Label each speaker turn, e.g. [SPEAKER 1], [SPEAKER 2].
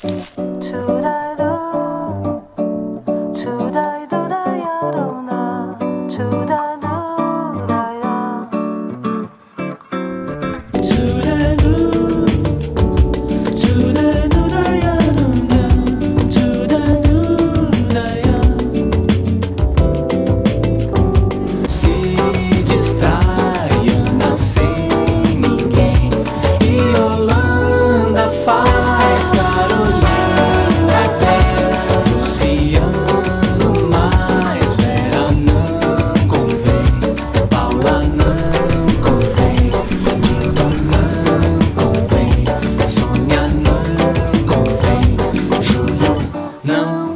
[SPEAKER 1] To não